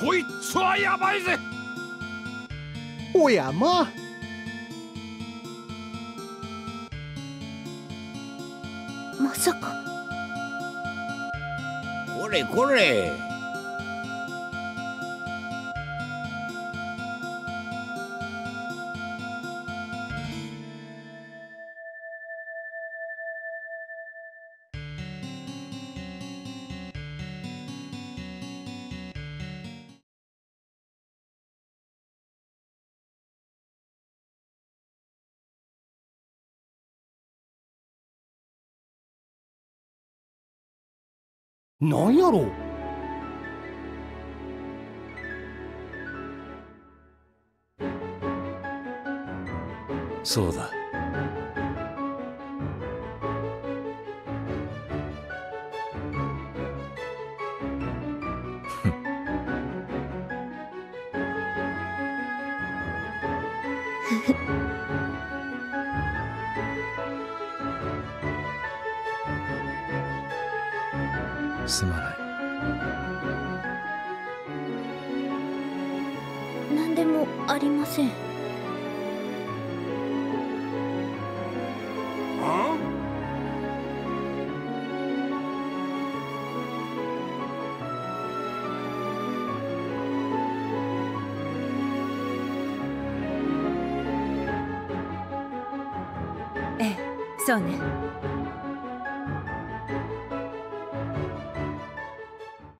こいつはやばいぜ。おやま。あまさか。これこれなんやろう？そうだ すまない。何でもありません。あええそうね